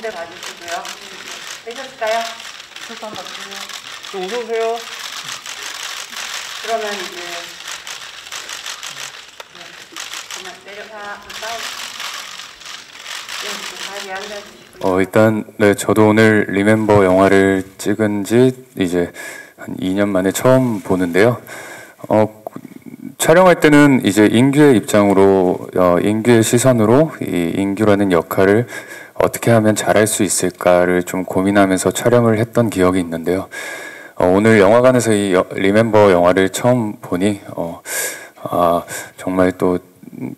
가운데 봐주시고요. 되셨을까요? 술잔 받으세요. 좀 웃으세요. 그러면 이제 네, 그냥 내려가 싸우. 네. 어, 일단, 네, 저도 오늘 리멤버 영화를 찍은 지 이제 한 2년 만에 처음 보는데요. 어, 촬영할 때는 이제 인규의 입장으로, 어, 인규의 시선으로 이 인규라는 역할을 어떻게 하면 잘할 수 있을까를 좀 고민하면서 촬영을 했던 기억이 있는데요. 어, 오늘 영화관에서 이 여- 리멤버 영화를 처음 보니, 어, 아, 정말 또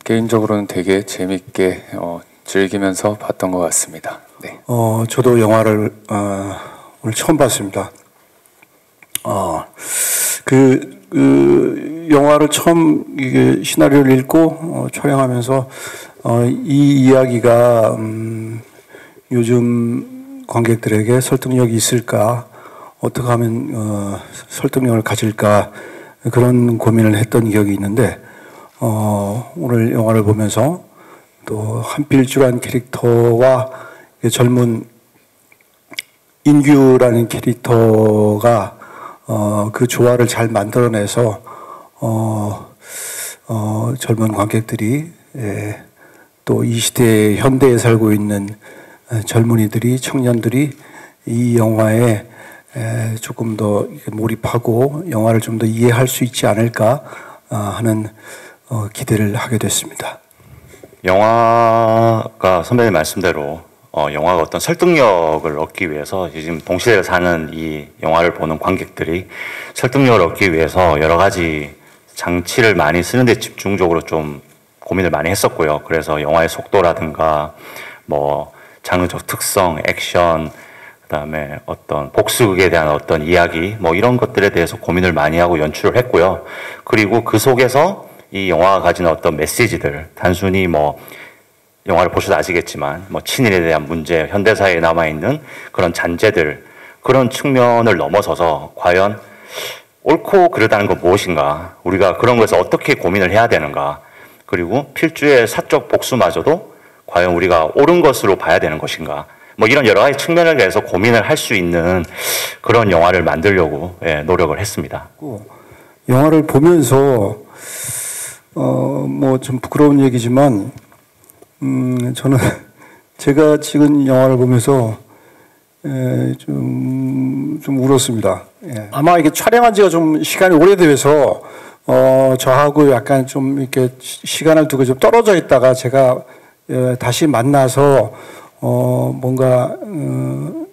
개인적으로는 되게 재밌게 어, 즐기면서 봤던 것 같습니다. 네. 어, 저도 영화를 어, 오늘 처음 봤습니다. 어, 그, 그 영화를 처음 시나리오를 읽고 어, 촬영하면서 어, 이 이야기가 음, 요즘 관객들에게 설득력이 있을까, 어떻게 하면 어, 설득력을 가질까? 그런 고민을 했던 기억이 있는데 어, 오늘 영화를 보면서 또 한필주란 캐릭터와 이 젊은 인규라는 캐릭터가 어, 그 조화를 잘 만들어내서 어, 어, 젊은 관객들이 예, 또 이 시대에 현대에 살고 있는 에, 젊은이들이 청년들이 이 영화에 에, 조금 더 몰입하고 영화를 좀 더 이해할 수 있지 않을까 아, 하는 어, 기대를 하게 됐습니다. 영화가 선배님 말씀대로 어, 영화가 어떤 설득력을 얻기 위해서 지금 동시대에 사는 이 영화를 보는 관객들이 설득력을 얻기 위해서 여러 가지 장치를 많이 쓰는데 집중적으로 좀 고민을 많이 했었고요. 그래서 영화의 속도라든가 뭐 장르적 특성, 액션, 그다음에 어떤 복수극에 대한 어떤 이야기 뭐 이런 것들에 대해서 고민을 많이 하고 연출을 했고요. 그리고 그 속에서 이 영화가 가지는 어떤 메시지들 단순히 뭐 영화를 보셔도 아시겠지만 뭐 친일에 대한 문제, 현대사회에 남아 있는 그런 잔재들 그런 측면을 넘어서서 과연 옳고 그르다는 건 무엇인가? 우리가 그런 것에서 어떻게 고민을 해야 되는가? 그리고 필주의 사적 복수마저도 과연 우리가 옳은 것으로 봐야 되는 것인가? 뭐 이런 여러 가지 측면을 대해서 고민을 할 수 있는 그런 영화를 만들려고 예, 노력을 했습니다. 있고 영화를 보면서 어 뭐 좀 부끄러운 얘기지만 음 저는 제가 찍은 영화를 보면서 좀좀 울었습니다. 예. 아마 이게 촬영한 지가 좀 시간이 오래돼서 어 저하고 약간 좀 이렇게 시- 시간을 두고 좀 떨어져 있다가 제가 예, 다시 만나서 어 뭔가 어,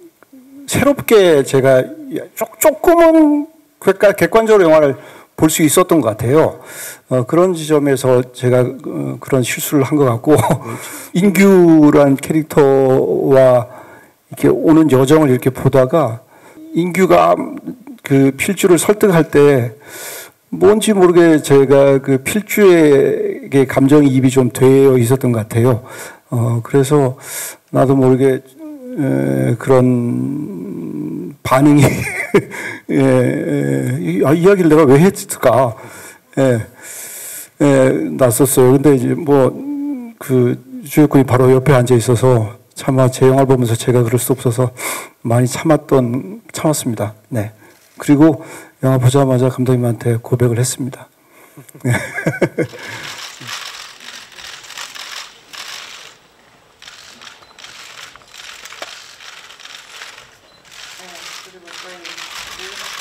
새롭게 제가 조, 조금은 객관- 객관적으로 영화를 볼 수 있었던 것 같아요. 어, 그런 지점에서 제가 어, 그런 실수를 한 것 같고 인규란 캐릭터와 이렇게 오는 여정을 이렇게 보다가 인규가 그 필주를 설득할 때 뭔지 모르게 제가 그 필주에 게 감정이입이 좀 되어 있었던 것 같아요. 어, 그래서 나도 모르게 에, 그런 반응이 예, 예, 이, 아, 이야기를 내가 왜 했을까? 예, 예, 났었어요. 근데 이제 뭐 그 주역군이 바로 옆에 앉아 있어서 차마 제 영화를 보면서 제가 그럴 수 없어서 많이 참았던 참았습니다. 네. 그리고 영화 보자마자 감독님한테 고백을 했습니다. 네, 그리고 저희